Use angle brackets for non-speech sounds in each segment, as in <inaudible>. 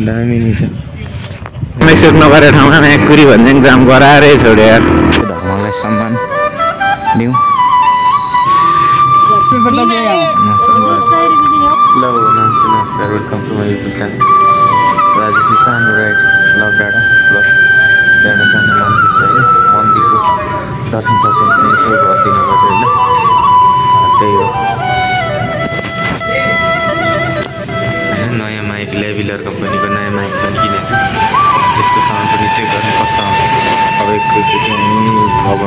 दामी नि छ मेक्सेक नगरेको ठाउँमा म्याकुरी भन्ने जाम गराएरै छोड्यो यार धर्मलाई सम्मान दिउँ welcome to my YouTube channel र आज चाहिँ सानो राइड लक डाँडा प्लस डाँडा सानो मन्दिर छ होइन मन्दिरको दर्शन सर्शन पनि यसो गरिदिनु पऱ्यो होइन त्यही हो नयाँ माइक लेभिलर कम्पनीको नयाँ माइक पनि किनेको छु त्यसको साउन्ड पनि चेक गर्नु कस्तो आउँछ अब एकैचोटि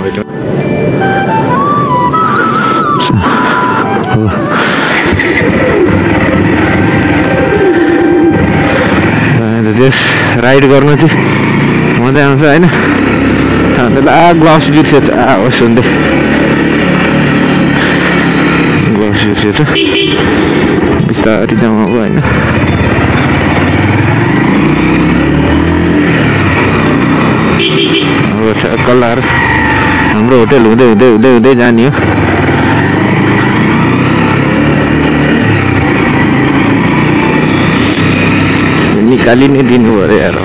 भेटौँ त्यस राइड गर्नु चाहिँ मजा आउँछ होइन? ला ग्लाउस बिर्सेछ। होस् हुन्थ्यो ग्लाउस बिर्सेछ बिस्तारी जाउँ अब होइन अब कल्लाएर हाम्रो होटेल हुँदै हुँदै हुँदै हुँदै जाने हो निकाली नै दिनु पऱ्यो यार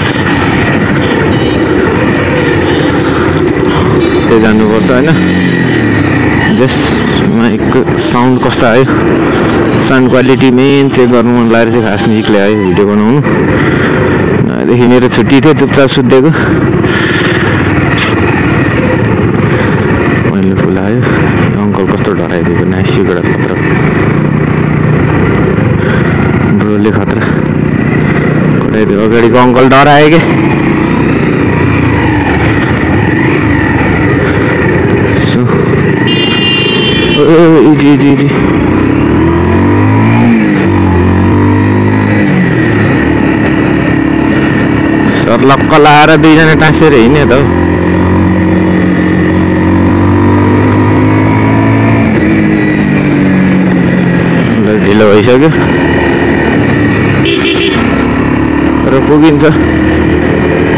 त्यो जानुपर्छ होइन जस्ट माइकको साउन्ड कस्तो आयो? साउन्ड क्वालिटी मेन चेक गर्नु मन लागेर चाहिँ खास निक्ले आयो भिडियो बनाउनु। देखि मेरो छुट्टी थियो चुपचाप सुत्दिएको मैले फुलायो अङ्कल कस्तो डराइदिएको नासिबाट खतरा। ब्रोले खतरा। अगाडिको अङ्कल डरायो कि? इजी इजी इजी सर लक्क लाएर दुईजना टाँसेर हिँड्यो त। ढिलो भइसक्यो तर पुगिन्छ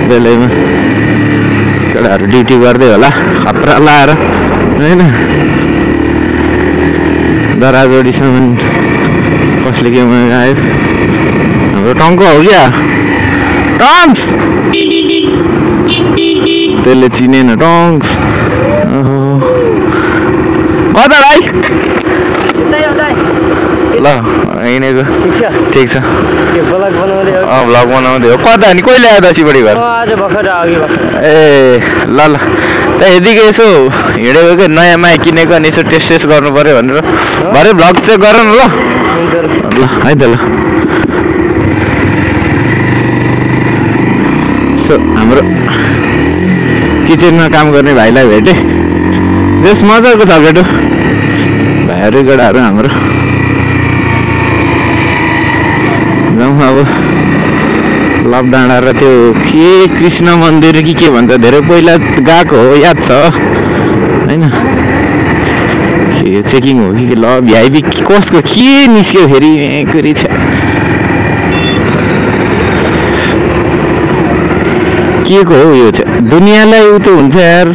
बेलैमा केटाहरू ड्युटी गर्दै होला खतरा लाएर होइन दराजोडीसम्म कसले के मगायो हाम्रो टङ्क हो क्या। टङ्स त्यसले चिनेन ओहो। कता भाइ ल हिँडेको ठिक छ। ठिक छ। त्यो ब्लग बनाउँदै हो। अँ भ्लग बनाउँदै हो। कता नि कहिले आयो दसीबडी घर? ए ल ल। यतिकै यसो हिँडेको नयाँ माइक किनेको अनि यसो टेस्ट टेस्ट गर्नु पऱ्यो भनेर भरे भ्लग चाहिँ गर न ल है त ल। सो हाम्रो किचनमा काम गर्ने भाइलाई भेटेँ। जस मजाको छ केटो। भाइहरू केटाहरू हाम्रो। जाउँ अब। लभ डाँडा र त्यो के कृष्ण मन्दिर कि के भन्छ? धेरै पहिला गएको हो याद छ। होइन? के चेकिङ हो कि ल भिआइपी कसको के निस्क्यो फेरि? छ। के को हो यो चाहिँ दुनियाँलाई उ त हुन्छ यार।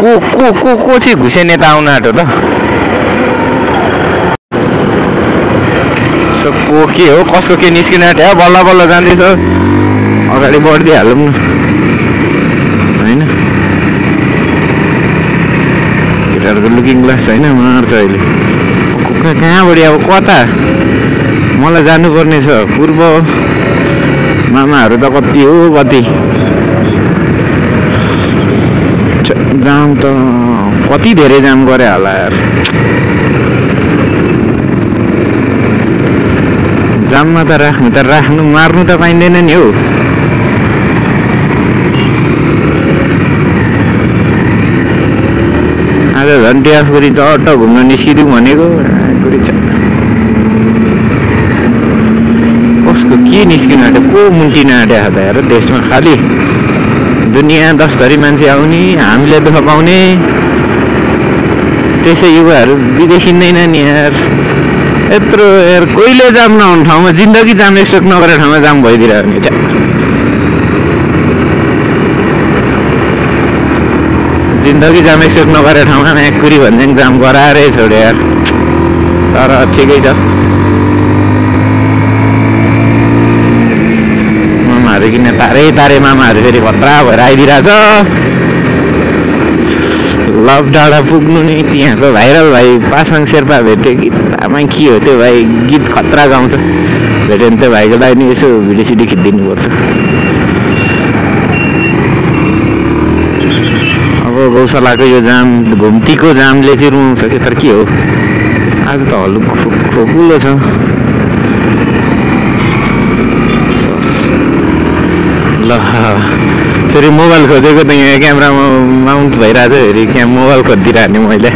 को को को को चाहिँ घुसे नेता आउन आँट्यो त? को के हो कसको के निस्किन आँट्यो बल्ल बल्ल जाँदैछ अगाडि बढिदिइहालौँ न होइन केटाहरूको लुकिङ ग्लास होइन मार्छ अहिले कहाँ कहाँबाट अब कता मलाई जानुपर्ने छ पूर्व मामाहरू त कति हो कति जाम त कति धेरै जाम गरे होला यार जाममा त राख्नु त राख्नु मार्नु त पाइँदैन नि हौ आज झन् ड्याफगुरी चट्ट घुम्न निस्किदिउँ भनेको कसको के निस्किन आँट्यो को मुन्टिन आँट्यो त हेर देशमा खालि दुनियाँ दसधरी मान्छे आउने हामीले दुःख पाउने त्यसै युवाहरू विदेशी नै नि यार यत्रो यार कहिले जाम नहुने ठाउँमा जिन्दगी जाम एक्सपेक्ट नगरेको ठाउँमा जाम छ्या। जिन्दगी जाम एक्सपेक्ट नगरेको ठाउँमा म्याकुरी भन्ने जाम गराएरै छोड्यो यार। तर ठिकै छ। तारे तारे मामाहरू फेरि भत्रा भएर आइदिइरहेछ। लभ डाँडा पुग्नु नि त्यहाँको भाइरल भाइ पासाङ शेर्पा भेट्यो कि? तामाङ के हो त्यो भाइ? गीत खतरा गाउँछ। भेट्यो भने त्यो भाइको लागि नि यसो भिडियो सिडियो खिचिदिनुपर्छ। अब गौशालाको यो जाम घुम्तीको जामले चाहिँ रुवाउँछ कि? तर के हो? आज त हल्लु खोकुलो छ। ल फेरि मोबाइल खोजेको त यहाँ क्यामेरामा माउन्ट भइरहेको छ फेरि मोबाइल खोजिदिइरहने मैले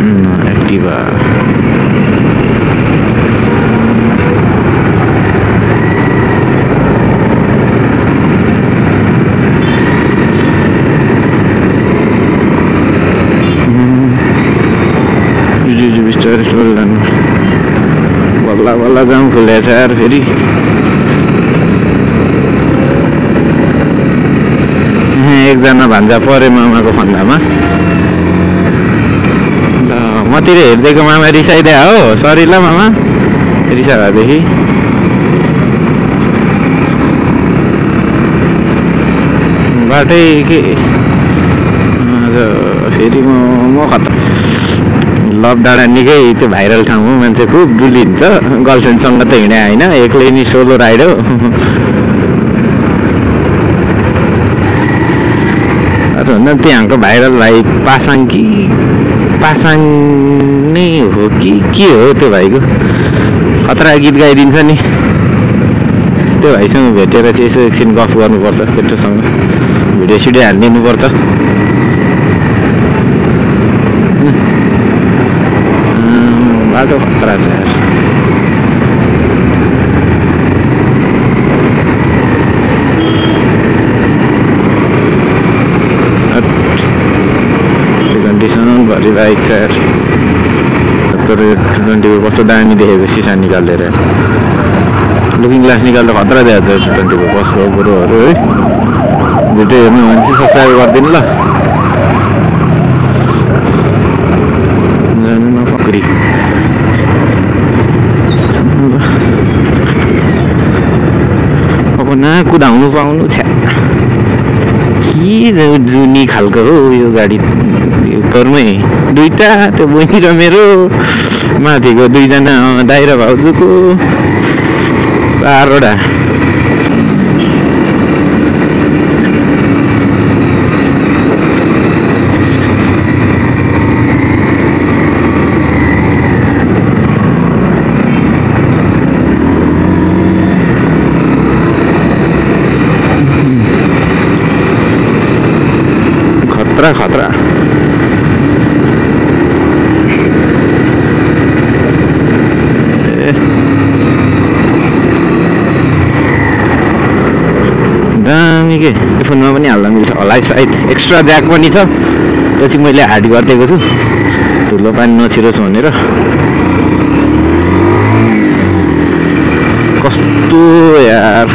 उम्, एक्टिभा जुजु बिस्तारै बिस्तारै जानु बल्ल बल्ल खुलेछ यार फेरि। एकजना भान्जा पऱ्यो मामाको फन्दामा ल मतिर हेरिदिएको मामा रिसाइदिए हो सरी ल मामा। रिसा भएदेखि बाटै के फेरि म म कता लभ डाँडा निकै त्यो भाइरल ठाउँ हो मान्छे खुब डुलिन्छ गर्लफ्रेन्डसँग त हिँडे होइन एक्लै नि सोलो राइड हो। अरू भन्दा त्यहाँको भाइरल भाइ पासाङ कि पासाङ नै हो कि के हो त्यो भाइको? खतरा गीत गाइदिन्छ नि। त्यो भाइसँग भेटेर चाहिँ यसो एकछिन गफ गर्नुपर्छ केटोसँग। भिडियो सिडियो हालिदिनुपर्छ। खतरा छ यार कन्डिसन छ यार तर ट्वेन्टीको कस्तो दामी देखेको सिसा निकालेर लुकिङ ग्लास निकाल्दा खतरा देखाएको छ ट्वेन्टीको बसको कुरोहरू है भिडियो हेर्नु भने चाहिँ सब्सक्राइब गरिदिनु ल जानु न पक्री अब न कुदाउनु पाउनु छ्या के जुनी खालको हो यो गाडी? यो घरमै। दुइटा त्यो बहिनी र मेरो माथिको दुईजना र भाउजूको चारवटा। खतरा खतरा के फोनमा पनि हाल्दा मिल्छ। होला सायद एक्स्ट्रा ज्याक पनि छ। त्यो चाहिँ मैले हार्ड गरिदिएको छु। ठुलो पानी नछिरोस् भनेर। कस्तो यार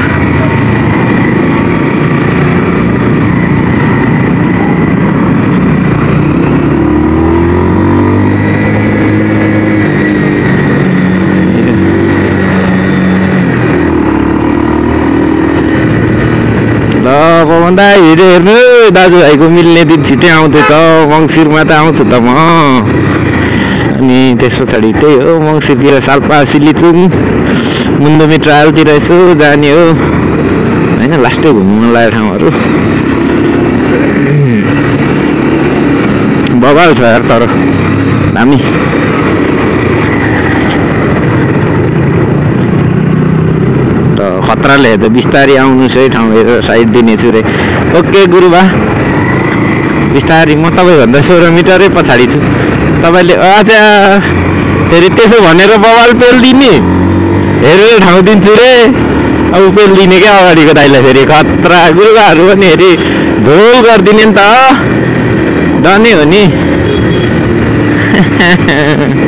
ल पवन दाई भिडियो हेर्नु दाजुभाइको मिल्ने दिन छिट्टै आउँदैछ मङ्सिरमा त आउँछु त म। अनि त्यस पछाडि त्यही हो मङ्सिरतिर सालपा सिलिचुङ मुन्दुमी ट्रायलतिर यसो जाने हो। होइन लास्टै घुम्नु मन लागेको ठाउँहरू। बगाल छ यार तर। दामी। खतराले त बिस्तारी आउनुहोस् है ठाउँ हेरेर साइड दिनेछु रे। ओके गुरुबा बिस्तारी म तपाईँभन्दा सोह्र मिटरै पछाडि छु। तपाईँले अच्छा फेरि त्यसो भनेर बवाल पेलिदिने हेरेर ठाउँ दिन्छु रे। अब पेलिदिने क्या अगाडिको दाइलाई फेरि? खतरा गुरुबाहरू पनि फेरि झोल गरिदिने नि त। डनै हो नि।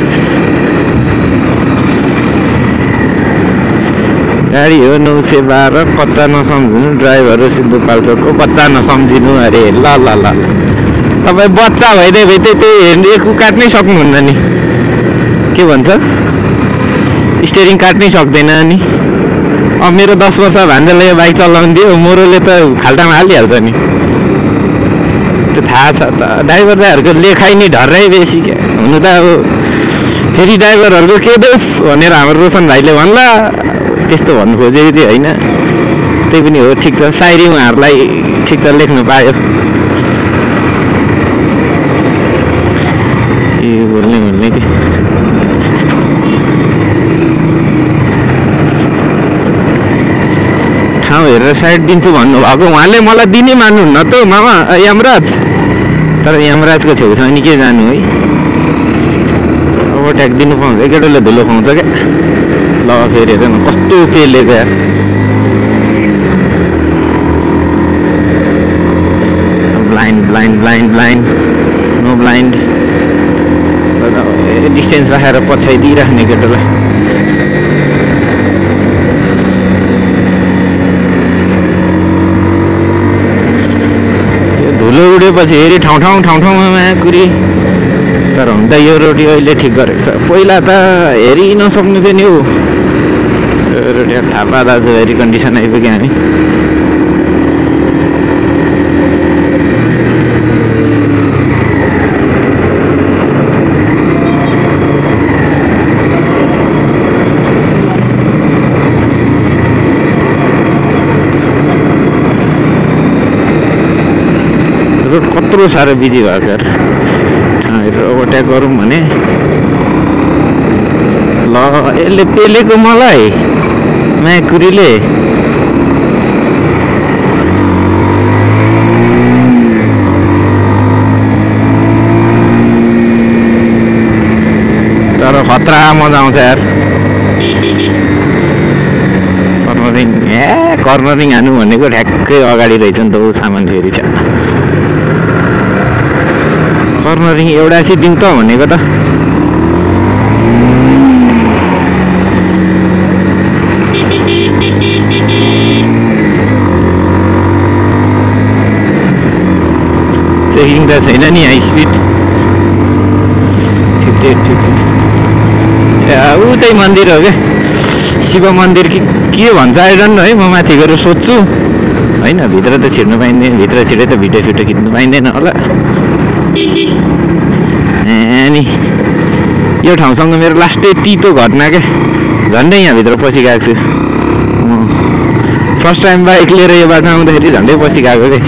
<laughs> गाडी हो नौ सय बाह्र कच्चा नसम्झिनु ड्राइभर सिन्धुपाल्चोकको बच्चा नसम्झिनु अरे ल ल ल। तपाईँ बच्चा भइदिए भए त्यही त्यही हेर्ने काट्नै सक्नुहुन्न नि। के भन्छ? स्टेरिङ काट्नै सक्दैन अनि। अब मेरो दस वर्ष भान्जाले बाइक चलाउनु दियो मोरोले त खाल्टामा हालिहाल्छ नि। त्यो थाहा छ त। ड्राइभर दाइहरूको लेखाइ नि ढर्रै बेसी क्या। हुनु त अब फेरि ड्राइभरहरूको के दोष भनेर हाम्रो रोशन भाइले भन्ला। त्यस्तो भन्नु खोजेको चाहिँ होइन। त्यही पनि हो ठिक छ। सायरी उहाँहरूलाई ठिक छ लेख्नु पायो। ए बोल्ने कि? ठाउँ हेरेर साइड दिन्छु भन्नुभएको उहाँले मलाई दिनै मान्नुहुन्न त मामा यमराज। तर यमराजको छेउछाउ के जानु है? ओभरट्याक दिनु पाउँछ केटोले धुलो खुवाउँछ क्या? ल फेरि हेर कस्तो पेलेको यार blind blind blind blind no blind distance राखेर पछाइदिइराख्ने केटोलाई यो धुलो उडेपछि हेरि ठाउँ ठाउँ ठाउँ ठाउँमा माकुरी तर त यो रोटी अहिले ठिक गरेको छ। पहिला त हेरि नसक्नु थियो नि यो रोटी थापा दाजु हेरी कन्डिसन आइपुग्यो हामी रोड कत्रो साह्रो बिजी भएको ठाउँहरू ओभरट्याक गरौँ भने ल यसले पेलेको मलाई म्याकुरीले। तर खतरा मजा आउँछ यार। कर्नरिङ ए कर्नरिङ हानु भनेको ठ्याक्कै अगाडि रहेछ नि त ऊ सामान फेरि। छ कर्नरिङ एउटा चाहिँ दिउँ त भनेको त। चेकिङ त छैन नि हाई स्पिड। फिफ्टी मन्दिर हो क्या। शिव मन्दिर कि के भन्छ आइरहनु है म माथि गएर सोध्छु। होइन भित्र त छिर्नु पाइँदैन भित्र छिरे त भिडियो फिटो खिच्नु पाइँदैन होला। नि यो ठाउँसँग मेरो लास्टै तितो घटना क्या। झन्डै यहाँभित्र पछि गएको छु फर्स्ट टाइम बाइक लिएर यो बाटो आउँदाखेरि झन्डै पछि गएको क्या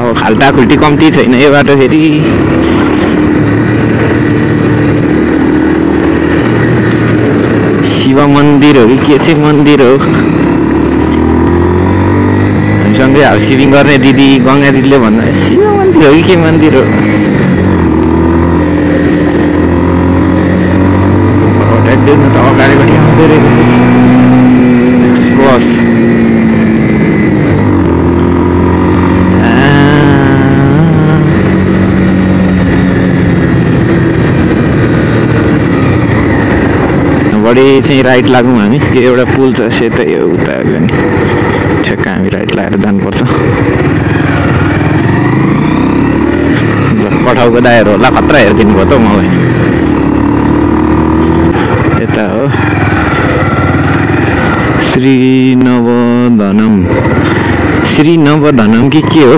अब खाल्टा खुल्टी कम्ती छैन यो बाटो फेरि। शिव कि के चाहिँ मन्दिर हो हामीसँगै हाउसकिपिङ गर्ने दिदी गङ्गा दिदीले भन्दा शिव मन्दिर हो कि के मन्दिर हो त अगाडिपट्टि आउँदै रहेछ नेक्स्ट बस बढी चाहिँ राइट लागौँ हामी यो एउटा पुल छ सेतै यो उता ठ्याक्क हामी राइट लगाएर जानुपर्छ। ल, पठाउको दायर होला खतरा हेरिदिनु भयो त हौ मलाई। यता हो। श्री नवधनम श्री नवधनम कि के हो?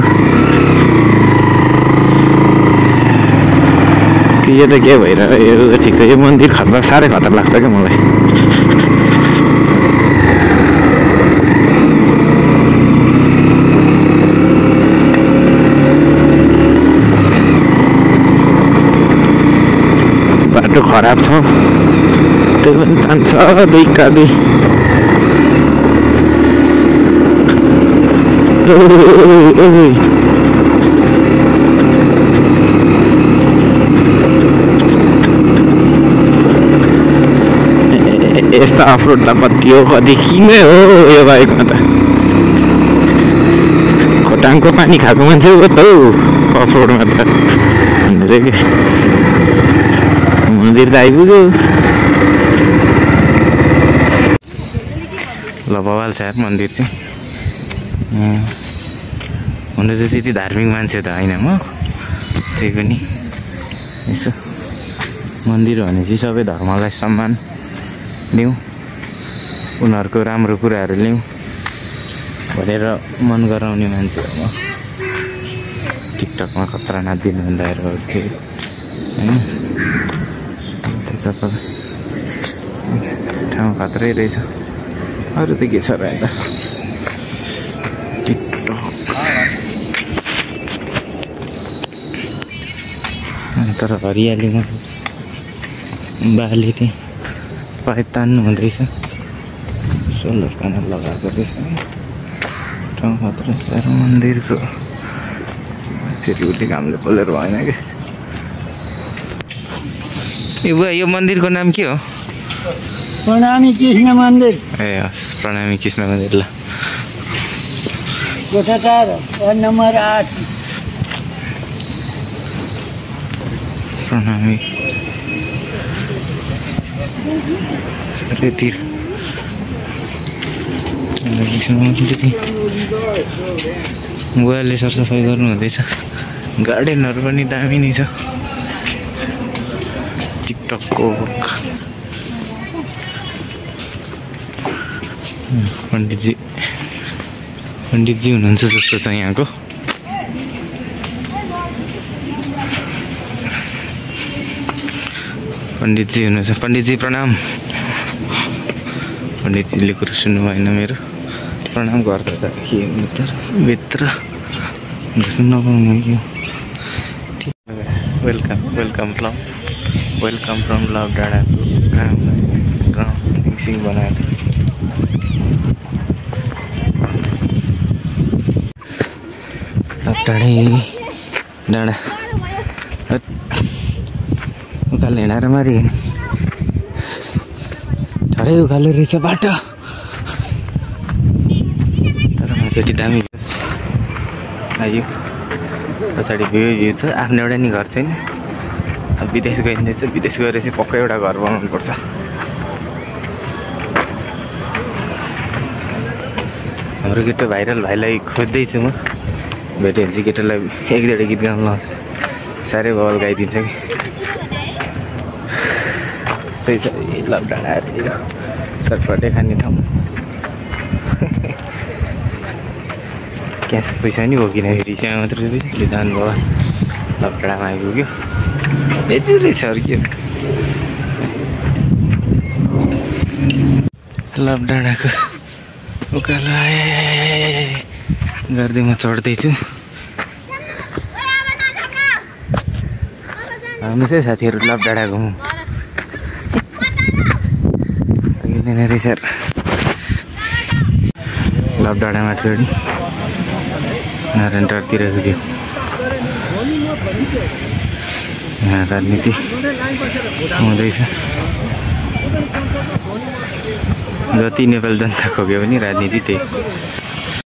यो त के भएर यो ठिक छ? यो मन्दिर खतरा साह्रै खतरा लाग्छ क्या मलाई। बाटो खराब छ। त्यो पनि तान्छ दुई दुई ओइ, ओइ। यस्तो अफरोड त कति हो कति किनै हो? यो बाइकमा त खोटाङको पानी खाएको मान्छे हो त हौ अफरोडमा त। भनेर के? मन्दिर त आइपुग्यो। ल बवाल यार मन्दिर चाहिँ। हुनु त त्यति धार्मिक मान्छे त होइन म। त्यही पनि। यसो। मन्दिर भनेपछि सबै धर्मलाई सम्मान दिउँ। उनीहरूको राम्रो कुराहरू लिउँ भनेर मन गराउने मान्छे हो म। टिकटकमा खतरा नाचिदिनु थिएँ होइन? ठाउँ खत्रै रहेछ। अरू त के छ र यता? तर हरियालीमा बाले चाहिँ पाइप तान्नु हुँदैछ। सोलर प्यानल लगाएको रहेछ ठाउँ खतरा साह्रो मन्दिरको फेरि उसले कामले बोलेर भएन कि ए बुवा यो मन्दिरको नाम के हो प्रणामी कृष्ण मंदिर ए हस् प्रणामी कृष्ण मंदिर ल नम्बर आठ प्रणामी चारैतिर मन्दिर बुवाले सरसफाइ गर्नु हुँदैछ। गार्डनहरू पनि दामी नै छ। टिकटकको पण्डितजी। पण्डितजी हुनुहुन्छ जस्तो छ यहाँको। पण्डितजी हुनुहुन्छ। पण्डितजी प्रणाम। पण्डितजीले कुरो सुन्नु भएन मेरो। प्रणाम गर्दा त के भित्र भित्र घुस्नु नपाउनु कि welcome welcome from welcome from love डाँडाको ग्राउन्ड ग्राउन्ड मिक्सिङ बनाएको छ लभ डाँडै डाँडा हट। उकालो हिँडाएर मारि टाढै उकालो रहेछ बाटो। माथि दामी आयो पछाडि भ्यू भ्यू छ। आफ्नो एउटा नि घर छैन विदेश गइँदैछ विदेश गएर चाहिँ पक्का एउटा घर बनाउनु पर्छ। हाम्रो केटो भाइरल भाइलाई खोज्दैछु म। भेट्यो भने चाहिँ केटालाई एक दुईवटा गीत गाउनु लाउँछ। साह्रै बल गाइदिन्छ कि। त्यही छ लभ डाँडा चटपटे खाने ठाउँ क्यास पैसा नि बोकिन फेरि चाहिँ मात्रै रहेछ जानुभयो लभ डाँडामा आइपुग्यो। यति रहेछ अरू के लभ डाँडाको उकालो गर्दै म चढ्दैछु। आउनुहोस् है साथीहरू लभ डाँडा घुमौँ रहेछ। लभ डाँडामा चढी नारायण टारतिर गयो। यहाँ राजनीति हुँदैछ। जति नेपाल जनता खोग्यो भने राजनीति त्यही।